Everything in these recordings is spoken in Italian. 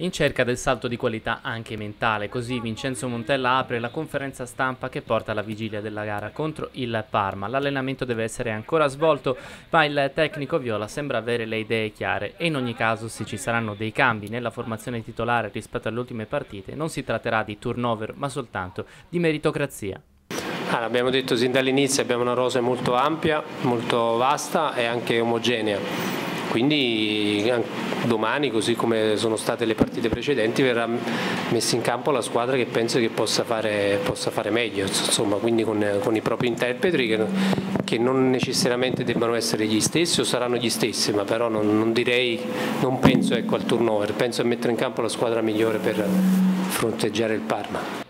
in cerca del salto di qualità anche mentale. Così Vincenzo Montella apre la conferenza stampa che porta alla vigilia della gara contro il Parma. L'allenamento deve essere ancora svolto, ma il tecnico Viola sembra avere le idee chiare e in ogni caso se ci saranno dei cambi nella formazione titolare rispetto alle ultime partite non si tratterà di turnover ma soltanto di meritocrazia. Ah, abbiamo detto sin dall'inizio abbiamo una rosa molto ampia, molto vasta e anche omogenea quindi domani, così come sono state le partite precedenti, verrà messa in campo la squadra che penso che possa fare, possa fare meglio, insomma, quindi con, con, i propri interpreti che, che, non necessariamente debbano essere gli stessi o saranno gli stessi, ma però non, non direi, non penso ecco, al turnover, penso a mettere in campo la squadra migliore per fronteggiare il Parma.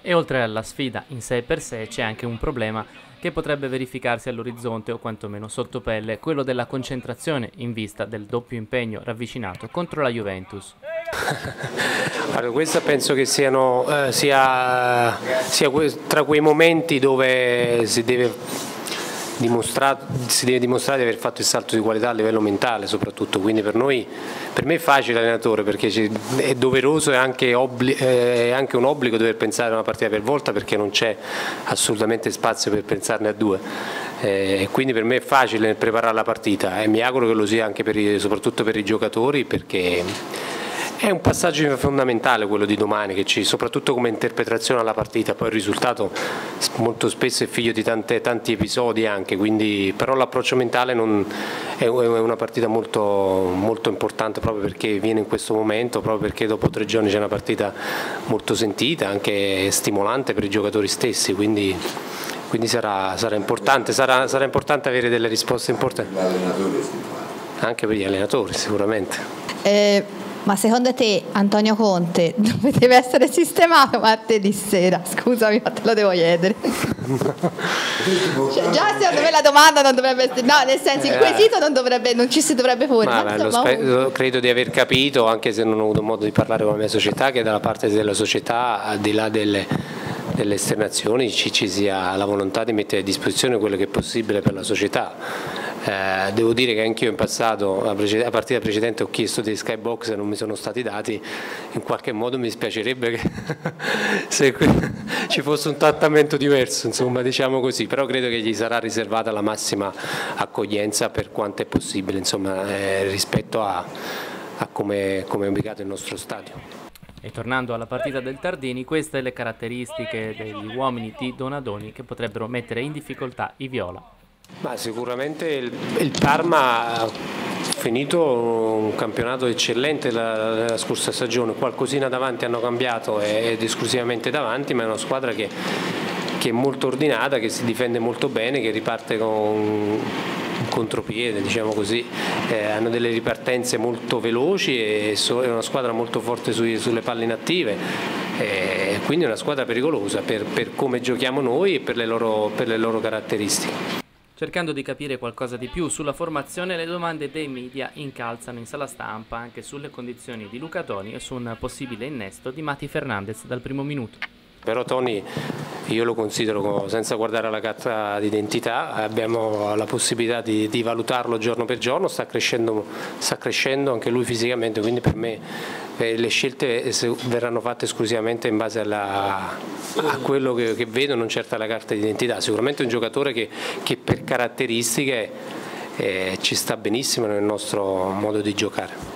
E oltre alla sfida in sé per sé c'è anche un problema che potrebbe verificarsi all'orizzonte o quantomeno sotto pelle, quello della concentrazione in vista del doppio impegno ravvicinato contro la Juventus. Allora, questo penso che siano, eh, sia, sia tra quei momenti dove si deve si deve dimostrare di aver fatto il salto di qualità a livello mentale soprattutto, quindi per noi, per me è facile allenatore perché è doveroso e anche, è anche un obbligo dover pensare a una partita per volta perché non c'è assolutamente spazio per pensarne a due. Eh, quindi per me è facile preparare la partita e mi auguro che lo sia anche per i, soprattutto per i giocatori perché è un passaggio fondamentale quello di domani, che ci, soprattutto come interpretazione alla partita, poi il risultato molto spesso è figlio di tante, tanti episodi anche, quindi, però l'approccio mentale non, è, una partita molto, molto importante proprio perché viene in questo momento, proprio perché dopo tre giorni c'è una partita molto sentita, anche stimolante per i giocatori stessi, quindi, quindi sarà, sarà, importante, sarà, sarà importante avere delle risposte importanti. Anche per gli allenatori sicuramente. Eh, ma secondo te Antonio Conte dove deve essere sistemato martedì sera? Scusami, ma te lo devo chiedere. cioè, già secondo me la domanda non dovrebbe essere, no, nel senso il eh. quesito non, dovrebbe, non ci si dovrebbe porre. Ma, insomma, credo di aver capito, anche se non ho avuto modo di parlare con la mia società, che dalla parte della società, al di là delle, delle esternazioni, ci, ci sia la volontà di mettere a disposizione quello che è possibile per la società eh, devo dire che anch'io in passato, a partita precedente, ho chiesto dei skybox e non mi sono stati dati, in qualche modo mi spiacerebbe che se ci fosse un trattamento diverso, insomma, diciamo così, però credo che gli sarà riservata la massima accoglienza per quanto è possibile, insomma, eh, rispetto a, a come, come è ubicato il nostro stadio. E tornando alla partita del Tardini, queste le caratteristiche degli uomini di Donadoni che potrebbero mettere in difficoltà i Viola. Ma sicuramente il, il Parma finito un campionato eccellente la, la, scorsa stagione, qualcosina davanti hanno cambiato ed esclusivamente davanti, ma è una squadra che, che è molto ordinata, che si difende molto bene, che riparte con un contropiede, diciamo così, eh, hanno delle ripartenze molto veloci e so, è una squadra molto forte sui, sulle palle inattive, eh, quindi è una squadra pericolosa per, per come giochiamo noi e per le loro, per le loro caratteristiche. Cercando di capire qualcosa di più sulla formazione, le domande dei media incalzano in sala stampa anche sulle condizioni di Luca Toni e su un possibile innesto di Mati Fernandez dal primo minuto. Però Tony io lo considero senza guardare la carta d'identità, abbiamo la possibilità di, di, valutarlo giorno per giorno, sta crescendo, sta crescendo anche lui fisicamente, quindi per me eh, le scelte verranno fatte esclusivamente in base alla, a quello che, che, vedo, non certo alla carta d'identità. Sicuramente è un giocatore che, che per caratteristiche eh, ci sta benissimo nel nostro modo di giocare.